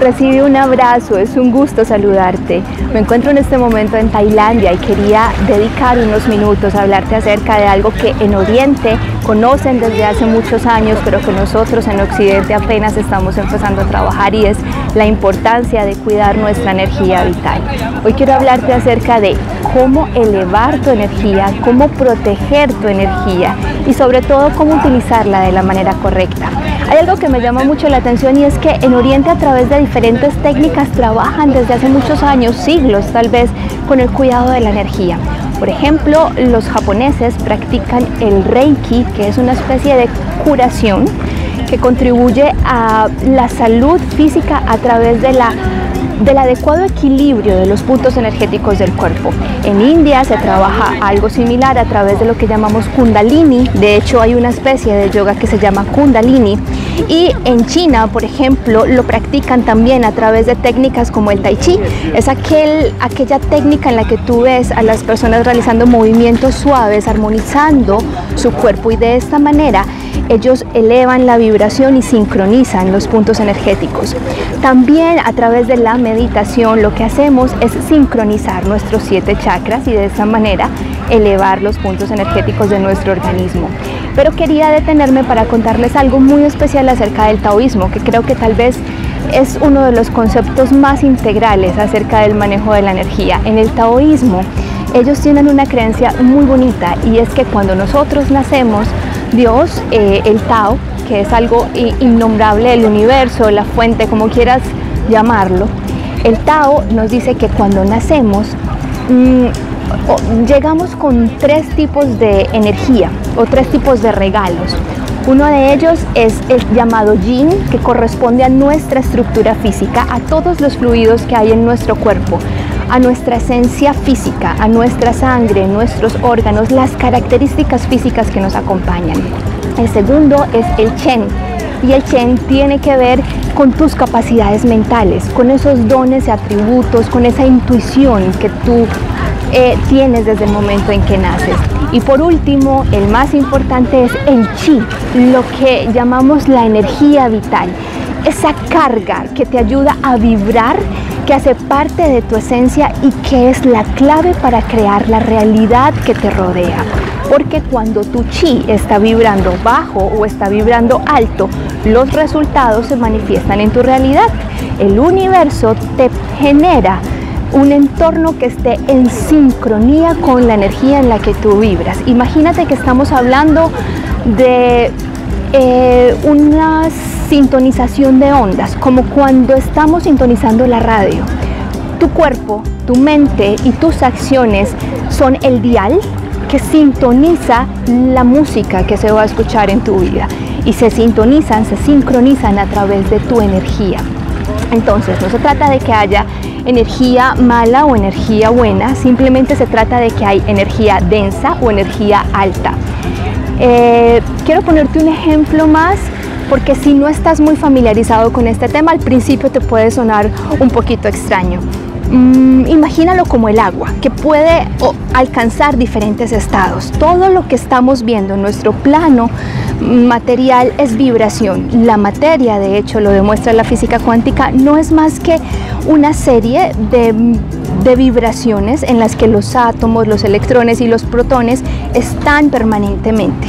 Recibe un abrazo, es un gusto saludarte. Me encuentro en este momento en Tailandia y quería dedicar unos minutos a hablarte acerca de algo que en Oriente conocen desde hace muchos años, pero que nosotros en Occidente apenas estamos empezando a trabajar y es la importancia de cuidar nuestra energía vital. Hoy quiero hablarte acerca de cómo elevar tu energía, cómo proteger tu energía y sobre todo cómo utilizarla de la manera correcta. Hay algo que me llama mucho la atención y es que en Oriente a través de diferentes técnicas trabajan desde hace muchos años, siglos tal vez, con el cuidado de la energía. Por ejemplo, los japoneses practican el Reiki, que es una especie de curación que contribuye a la salud física a través de la del adecuado equilibrio de los puntos energéticos del cuerpo. En India se trabaja algo similar a través de lo que llamamos kundalini, de hecho hay una especie de yoga que se llama kundalini. Y en China, por ejemplo, lo practican también a través de técnicas como el tai chi, es aquel, aquella técnica en la que tú ves a las personas realizando movimientos suaves, armonizando su cuerpo. Y de esta manera ellos elevan la vibración y sincronizan los puntos energéticos. También a través de la meditación lo que hacemos es sincronizar nuestros siete chakras y de esa manera elevar los puntos energéticos de nuestro organismo. Pero quería detenerme para contarles algo muy especial acerca del taoísmo, que creo que tal vez es uno de los conceptos más integrales acerca del manejo de la energía. En el taoísmo, ellos tienen una creencia muy bonita y es que cuando nosotros nacemos, Dios, eh, el Tao, que es algo innombrable, el universo, la fuente, como quieras llamarlo, el Tao nos dice que cuando nacemos mm, llegamos con tres tipos de energía o tres tipos de regalos. Uno de ellos es el llamado yin, que corresponde a nuestra estructura física, a todos los fluidos que hay en nuestro cuerpo, a nuestra esencia física, a nuestra sangre, nuestros órganos, las características físicas que nos acompañan. El segundo es el Chen. Y el Chen tiene que ver con tus capacidades mentales, con esos dones y atributos, con esa intuición que tú eh, tienes desde el momento en que naces. Y por último, el más importante es el chi, lo que llamamos la energía vital, esa carga que te ayuda a vibrar que hace parte de tu esencia y que es la clave para crear la realidad que te rodea. Porque cuando tu chi está vibrando bajo o está vibrando alto, los resultados se manifiestan en tu realidad. El universo te genera un entorno que esté en sincronía con la energía en la que tú vibras. Imagínate que estamos hablando de eh, unas sintonización de ondas, como cuando estamos sintonizando la radio. Tu cuerpo, tu mente y tus acciones son el dial que sintoniza la música que se va a escuchar en tu vida y se sintonizan, se sincronizan a través de tu energía. Entonces, no se trata de que haya energía mala o energía buena, simplemente se trata de que hay energía densa o energía alta. Eh, quiero ponerte un ejemplo más porque si no estás muy familiarizado con este tema, al principio te puede sonar un poquito extraño. Mm, imagínalo como el agua, que puede alcanzar diferentes estados. Todo lo que estamos viendo en nuestro plano material es vibración. La materia, de hecho, lo demuestra la física cuántica, no es más que una serie de, de vibraciones en las que los átomos, los electrones y los protones están permanentemente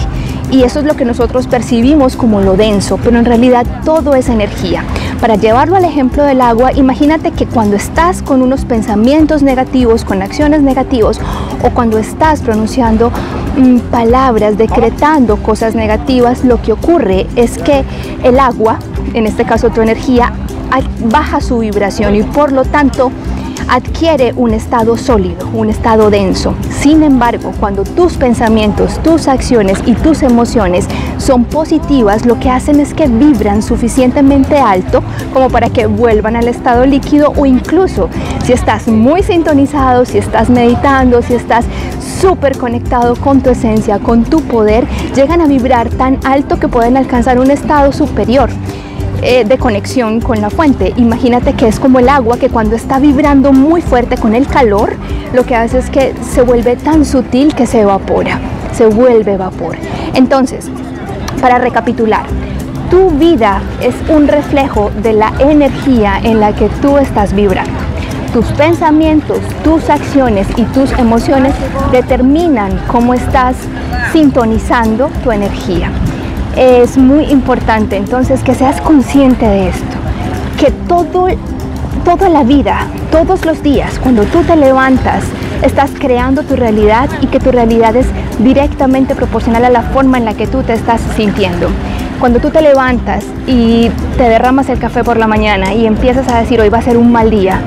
y eso es lo que nosotros percibimos como lo denso, pero en realidad todo es energía. Para llevarlo al ejemplo del agua, imagínate que cuando estás con unos pensamientos negativos, con acciones negativas o cuando estás pronunciando mm, palabras, decretando cosas negativas, lo que ocurre es que el agua, en este caso tu energía, baja su vibración y por lo tanto adquiere un estado sólido, un estado denso. Sin embargo, cuando tus pensamientos, tus acciones y tus emociones son positivas, lo que hacen es que vibran suficientemente alto como para que vuelvan al estado líquido o incluso si estás muy sintonizado, si estás meditando, si estás súper conectado con tu esencia, con tu poder, llegan a vibrar tan alto que pueden alcanzar un estado superior. Eh, de conexión con la fuente. Imagínate que es como el agua que cuando está vibrando muy fuerte con el calor, lo que hace es que se vuelve tan sutil que se evapora, se vuelve vapor. Entonces, para recapitular, tu vida es un reflejo de la energía en la que tú estás vibrando. Tus pensamientos, tus acciones y tus emociones determinan cómo estás sintonizando tu energía. Es muy importante entonces que seas consciente de esto, que todo, toda la vida, todos los días, cuando tú te levantas, estás creando tu realidad y que tu realidad es directamente proporcional a la forma en la que tú te estás sintiendo. Cuando tú te levantas y te derramas el café por la mañana y empiezas a decir hoy va a ser un mal día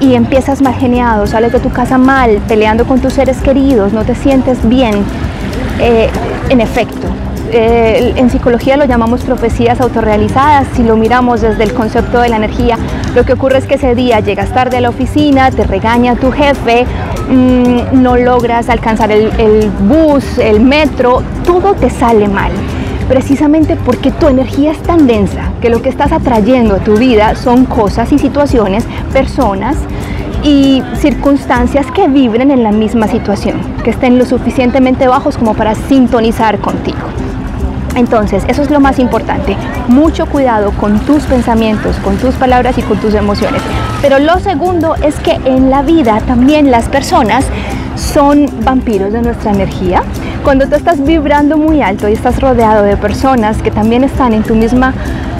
y empiezas mal geniado, sales de tu casa mal, peleando con tus seres queridos, no te sientes bien, eh, en efecto, eh, en psicología lo llamamos profecías autorrealizadas, si lo miramos desde el concepto de la energía, lo que ocurre es que ese día llegas tarde a la oficina, te regaña tu jefe, mm, no logras alcanzar el bus, el metro, todo te sale mal precisamente porque tu energía es tan densa que lo que estás atrayendo a tu vida son cosas y situaciones, personas y circunstancias que vibren en la misma situación, que estén lo suficientemente bajos como para sintonizar contigo. Entonces, eso es lo más importante. Mucho cuidado con tus pensamientos, con tus palabras y con tus emociones. Pero lo segundo es que en la vida también las personas son vampiros de nuestra energía. Cuando tú estás vibrando muy alto y estás rodeado de personas que también están en tu misma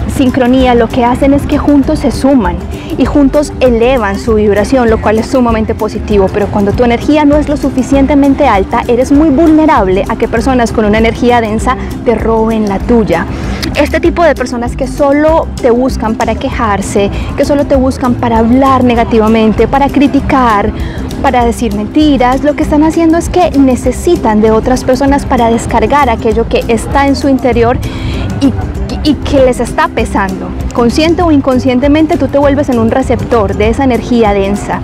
sincronía, lo que hacen es que juntos se suman y juntos elevan su vibración, lo cual es sumamente positivo. Pero cuando tu energía no es lo suficientemente alta, eres muy vulnerable a que personas con una energía densa te roben la tuya. Este tipo de personas que solo te buscan para quejarse, que solo te buscan para hablar negativamente, para criticar, para decir mentiras, lo que están haciendo es que necesitan de otras personas para descargar aquello que está en su interior y, que les está pesando. Consciente o inconscientemente tú te vuelves en un receptor de esa energía densa.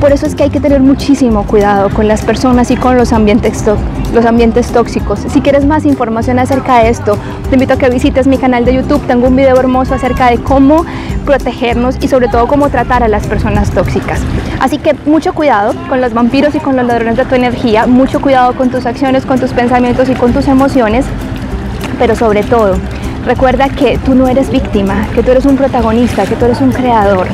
Por eso es que hay que tener muchísimo cuidado con las personas y con los ambientes, los ambientes tóxicos. Si quieres más información acerca de esto, te invito a que visites mi canal de YouTube. Tengo un video hermoso acerca de cómo protegernos y sobre todo cómo tratar a las personas tóxicas. Así que mucho cuidado con los vampiros y con los ladrones de tu energía, mucho cuidado con tus acciones, con tus pensamientos y con tus emociones, pero sobre todo, recuerda que tú no eres víctima, que tú eres un protagonista, que tú eres un creador,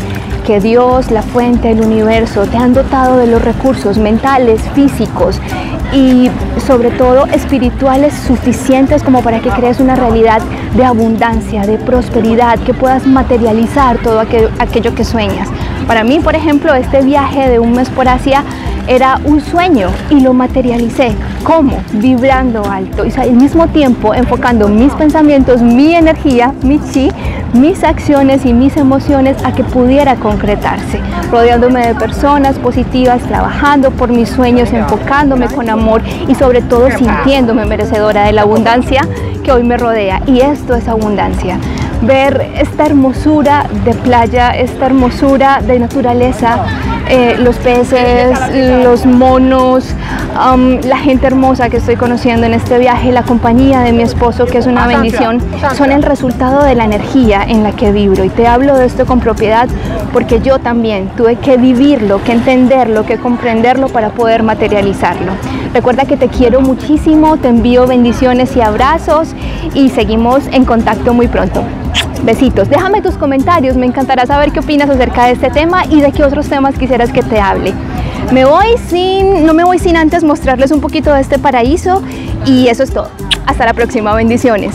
que Dios, la fuente, el universo, te han dotado de los recursos mentales, físicos y sobre todo espirituales suficientes como para que crees una realidad de abundancia, de prosperidad, que puedas materializar todo aquello, que sueñas. Para mí, por ejemplo, este viaje de un mes por Asia era un sueño y lo materialicé. ¿Cómo? Vibrando alto y al mismo tiempo enfocando mis pensamientos, mi energía, mi chi, mis acciones y mis emociones a que pudiera concretarse, rodeándome de personas positivas, trabajando por mis sueños, enfocándome con amor y sobre todo sintiéndome merecedora de la abundancia que hoy me rodea. Y esto es abundancia ver esta hermosura de playa, esta hermosura de naturaleza, eh, los peces, los monos, um, la gente hermosa que estoy conociendo en este viaje, la compañía de mi esposo, que es una bendición, son el resultado de la energía en la que vibro. Y te hablo de esto con propiedad porque yo también tuve que vivirlo, que entenderlo, que comprenderlo para poder materializarlo. Recuerda que te quiero muchísimo, te envío bendiciones y abrazos y seguimos en contacto muy pronto. Besitos. Déjame tus comentarios, me encantará saber qué opinas acerca de este tema y de qué otros temas quisieras que te hable. Me voy sin, no me voy sin antes mostrarles un poquito de este paraíso y eso es todo. Hasta la próxima, bendiciones.